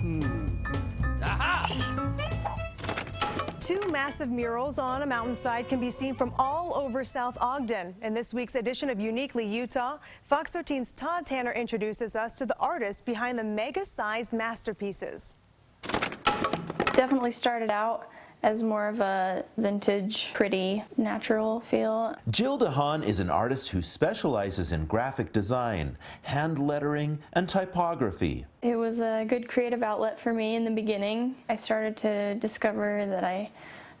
Hmm. Two massive murals on a mountainside can be seen from all over South Ogden. In this week's edition of Uniquely Utah, Fox 13's Todd Tanner introduces us to the artist behind the mega-sized masterpieces. Definitely started out as more of a vintage, pretty, natural feel. Jill De Haan is an artist who specializes in graphic design, hand lettering, and typography. It was a good creative outlet for me in the beginning. I started to discover that I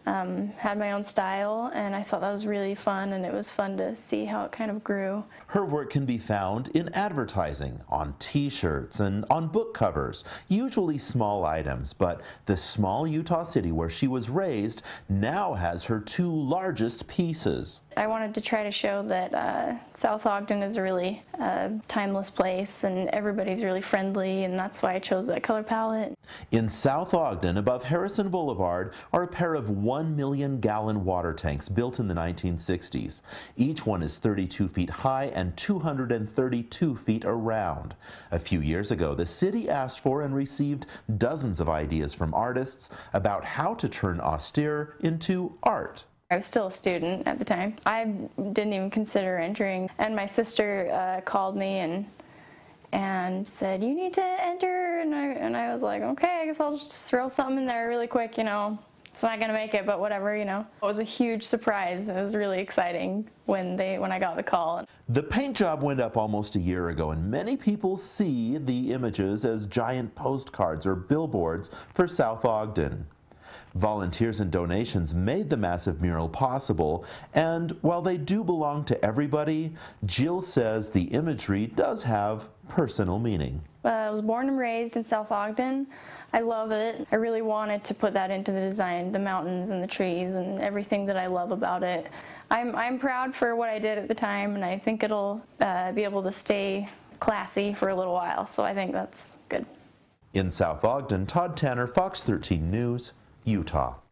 um, had my own style and I thought that was really fun and it was fun to see how it kind of grew. Her work can be found in advertising, on t-shirts, and on book covers, usually small items, but the small Utah city where she was raised now has her two largest pieces. I wanted to try to show that uh, South Ogden is a really uh, timeless place and everybody's really friendly and that's why I chose that color palette. In South Ogden, above Harrison Boulevard, are a pair of 1 million gallon water tanks built in the 1960s. Each one is 32 feet high and 232 feet around. A few years ago, the city asked for and received dozens of ideas from artists about how to turn austere into art. I was still a student at the time. I didn't even consider entering, and my sister uh, called me and and said, "You need to enter," and I and I was like, "Okay, I guess I'll just throw something in there really quick, you know." It's not gonna make it, but whatever, you know. It was a huge surprise. It was really exciting when they when I got the call. The paint job went up almost a year ago, and many people see the images as giant postcards or billboards for South Ogden. Volunteers and donations made the massive mural possible, and while they do belong to everybody, Jill says the imagery does have personal meaning. Uh, I was born and raised in South Ogden. I love it. I really wanted to put that into the design, the mountains and the trees and everything that I love about it. I'm, I'm proud for what I did at the time, and I think it'll uh, be able to stay classy for a little while, so I think that's good. In South Ogden, Todd Tanner, Fox 13 News, Utah.